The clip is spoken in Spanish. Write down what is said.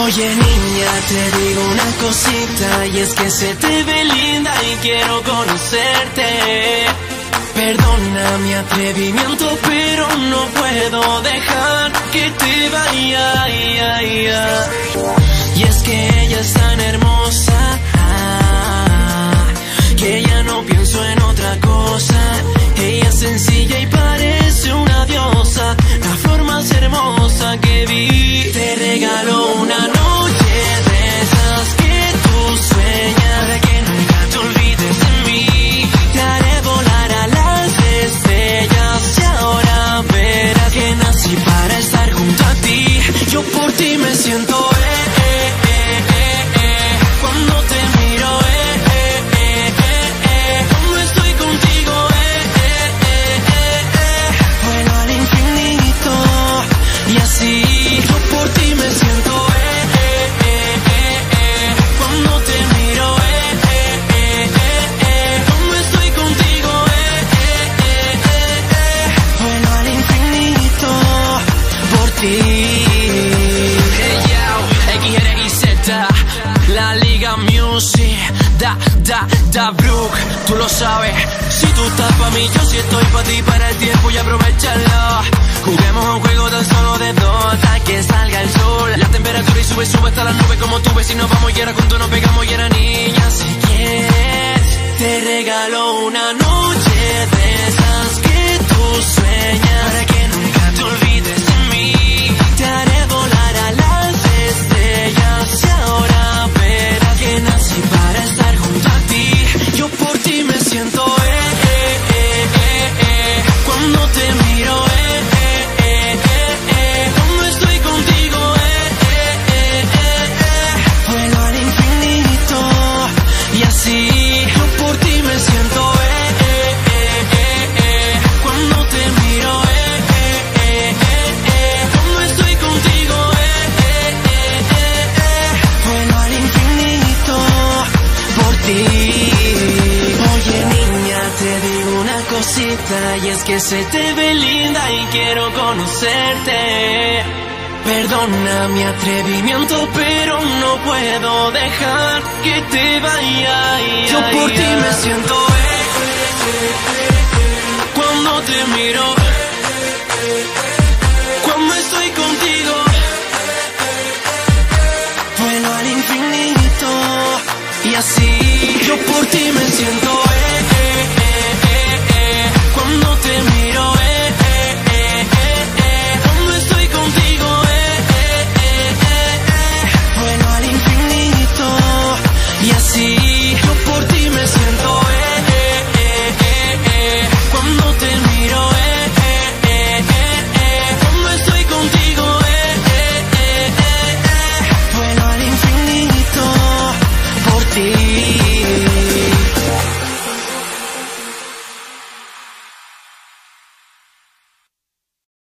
Oye niña, te digo una cosita y es que se te ve linda y quiero conocerte. Perdona mi atrevimiento, pero no puedo dejar que te vaya. Y es que ella es tan hermosa por ti me siento La Liga Music, da, da, da, Brook, tú lo sabes. Si tú estás pa' mí, yo sí estoy pa' ti, para el tiempo y aprovecharlo. Juguemos un juego tan solo de dos, hasta que salga el sol. La temperatura y sube, sube hasta las nubes como tú ves. Si nos vamos y ahora juntos nos pegamos y era niña. Si quieres, te regalo una noche cosita y es que se te ve linda y quiero conocerte. Perdona mi atrevimiento, pero no puedo dejar que te vaya. Yo por ti me siento cuando te miro,